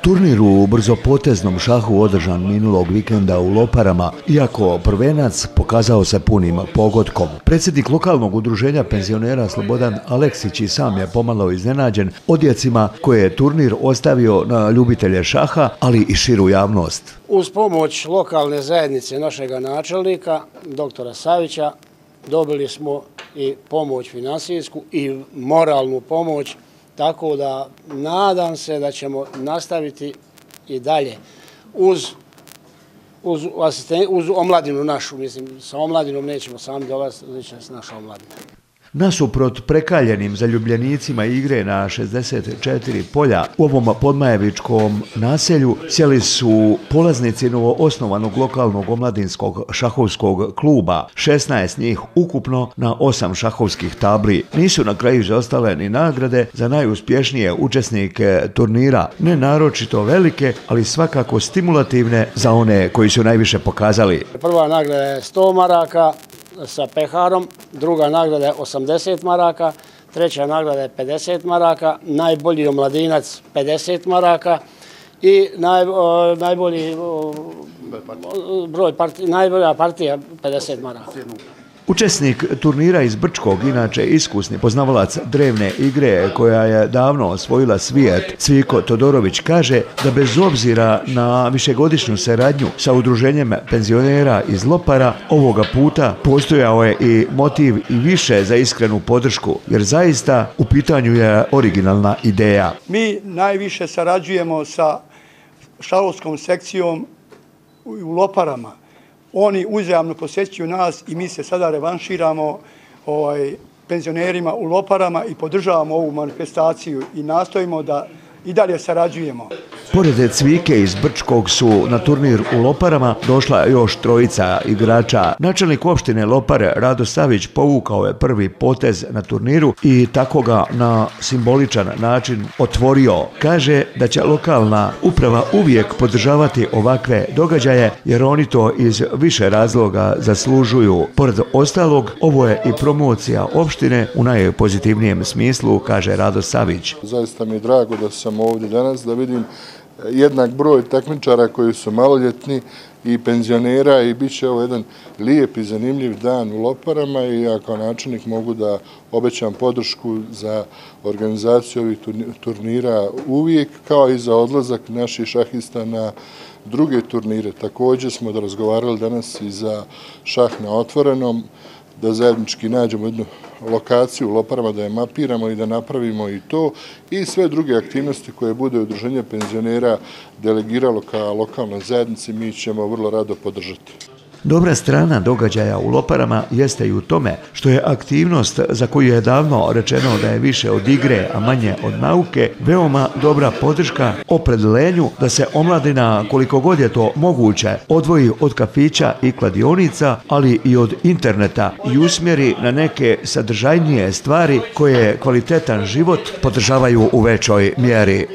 Turnir u brzopoteznom šahu održan minulog vikenda u Loparama, iako prvenac pokazao se punim pogodkom. Predsjednik lokalnog udruženja penzionera Slobodan Aleksić i sam je pomalo iznenađen odjecima koje je turnir ostavio na ljubitelje šaha, ali i širu javnost. Uz pomoć lokalne zajednice našeg načelnika, doktora Savića, dobili smo i pomoć finansijsku i moralnu pomoć Tako da nadam se da ćemo nastaviti i dalje uz uz, uz omladinu našu, mislim, sa omladinom nećemo sami dolaziti, znači nas naša omladina. Nasuprot prekaljenim zaljubljenicima igre na 64 polja u ovom podmajevičkom naselju sjeli su polaznici novo osnovanog lokalnog omladinskog šahovskog kluba, 16 njih ukupno na 8 šahovskih tabli. Nisu na kraju zaostale ni nagrade za najuspješnije učesnike turnira, ne naročito velike, ali svakako stimulativne za one koji su najviše pokazali. Prva nagrada je 100 maraka, sa peharom, druga nagrada je 80 maraka, treća nagrada je 50 maraka, najbolji omladinac 50 maraka i naj, o, najbolji o, broj partija, najbolja partija 50 maraka. Učesnik turnira iz Brčkog, inače iskusni poznavalac drevne igre koja je davno osvojila svijet, Cviko Todorović kaže da bez obzira na višegodišnju saradnju sa udruženjem penzionera iz Lopara, ovoga puta postojao je i motiv i više za iskrenu podršku, jer zaista u pitanju je originalna ideja. Mi najviše sarađujemo sa šalovskom sekcijom u Loparama, oni uzajamno posjećuju nas i mi se sada revanširamo ovaj, penzionerima u Loparama i podržavamo ovu manifestaciju i nastojimo da i dalje sarađujemo. Pored Cvike iz Brčkog su na turnir u Loparama došla još trojica igrača. Načelnik opštine Lopare Rado Savić povukao je prvi potez na turniru i tako ga na simboličan način otvorio. Kaže da će lokalna uprava uvijek podržavati ovakve događaje jer oni to iz više razloga zaslužuju. Pored ostalog, ovo je i promocija opštine u najpozitivnijem smislu, kaže Rado Savić. Zaista mi je drago da sam ovdje danas da vidim jednak broj takmičara koji su maloljetni i penzionera i bit će ovo jedan lijep i zanimljiv dan u Loparama i ja kao načelnik mogu da obećam podršku za organizaciju ovih turnira uvijek kao i za odlazak naših šahista na druge turnire. Također smo da razgovarali danas i za šah na otvorenom, da zajednički nađemo jednu lokaciju u Loparama, da je mapiramo i da napravimo i to i sve druge aktivnosti koje bude udruženje penzionera delegiralo ka lokalnoj zajednici, mi ćemo vrlo rado podržati. Dobra strana događaja u Loparama jeste i u tome što je aktivnost za koju je davno rečeno da je više od igre, a manje od nauke, veoma dobra podrška o da se omladina koliko god je to moguće odvoji od kafića i kladionica, ali i od interneta i usmjeri na neke sadržajnije stvari koje kvalitetan život podržavaju u većoj mjeri.